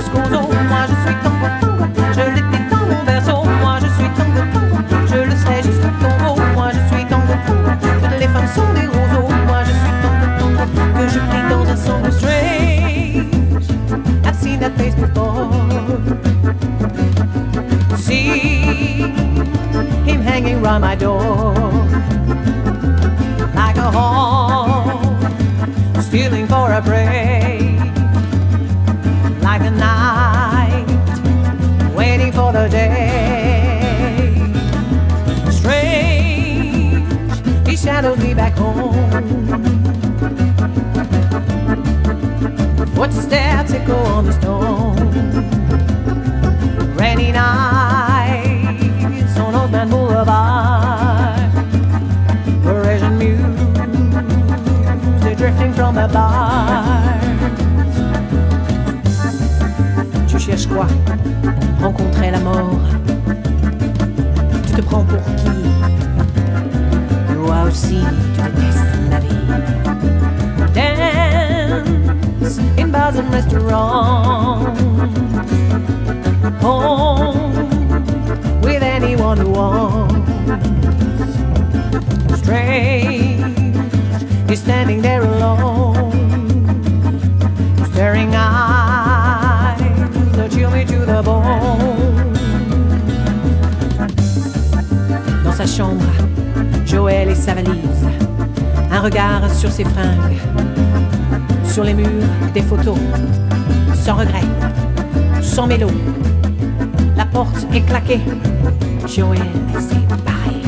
Moi je suis tango, tango, je l'étais dans mon berceau. Moi je suis tango, tango, je le jusqu'au. Moi je suis tango, tango, toutes les. Moi je suis tango, tango, que je dans un strange. I've seen that face before. See him my door. like a night, waiting for the day. Strange, he shadows me back home. Footsteps echo on the stone. Rainy night. toi la mort. Tu te prends pour qui Moi aussi, tu détestes la vie. Dance in bars and restaurants. Home with anyone who wants. Strange, you're standing there alone, staring out. sa chambre, Joël et sa valise. Un regard sur ses fringues. Sur les murs, des photos. Sans regret, sans mélo. La porte est claquée. Joël s'est barré.